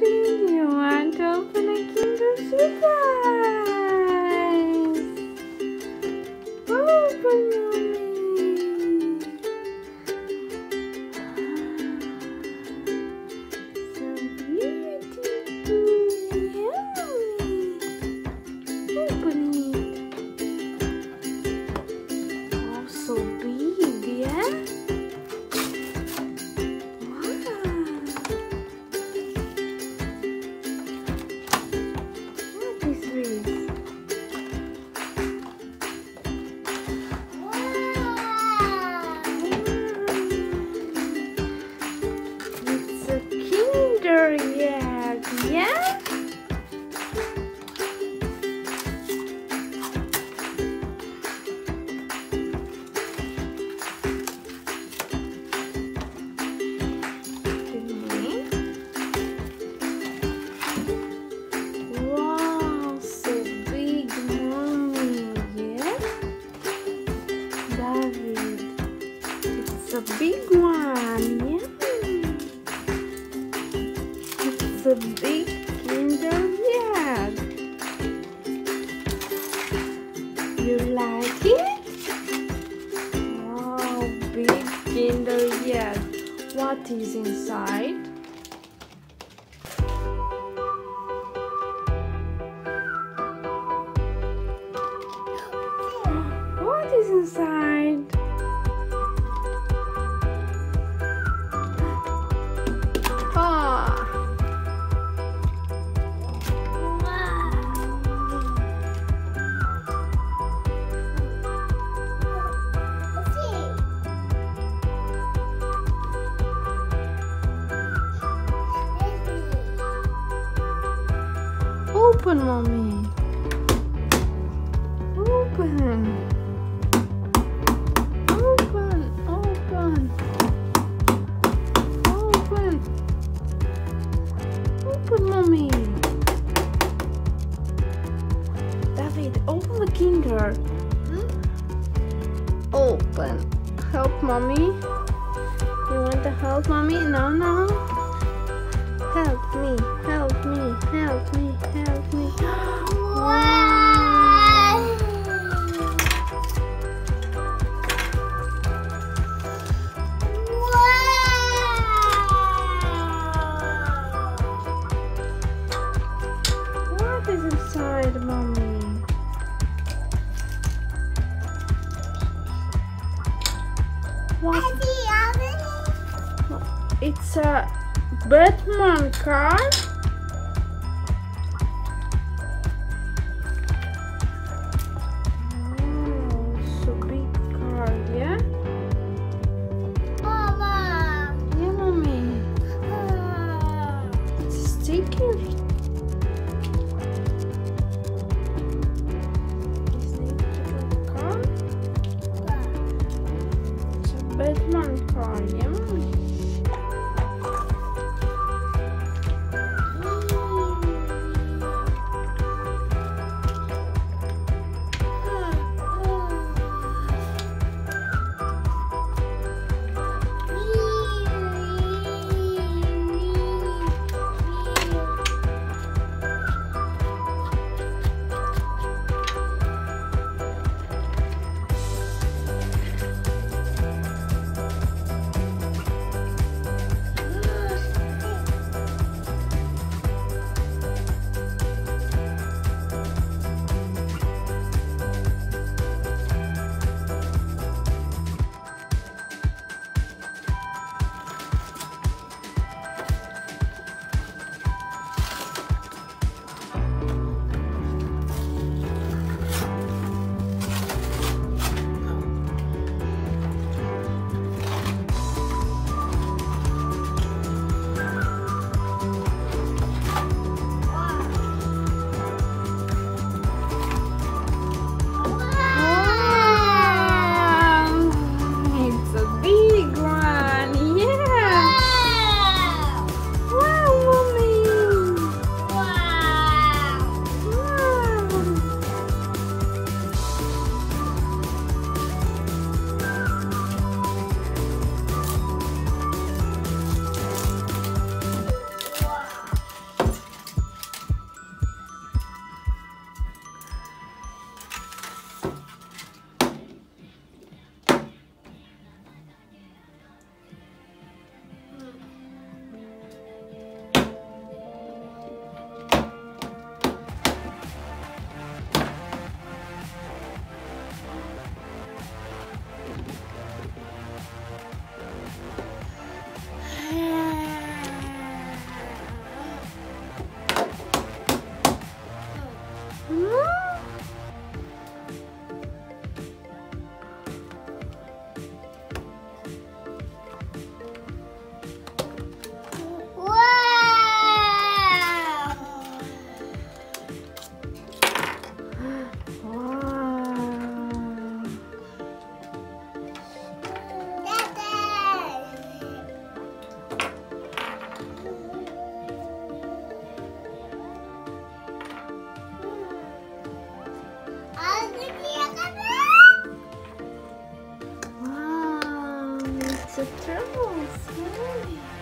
David, you want to open a Kinder Surprise? Open, It's a big Kinder Yeah. You like it? Wow, big Kinder egg. What is inside? Open, mommy. Open. Open, open. Open. Open, mommy. David, open the Kinder. Hmm? Open. Help, mommy. You want to help, mommy? No, no. Help me, help me, It's a Batman car. Oh, so big car, yeah? Yeah, mommy. It's a sticker. Is it a car? It's a Batman car, yeah, It's a trouble. Yay.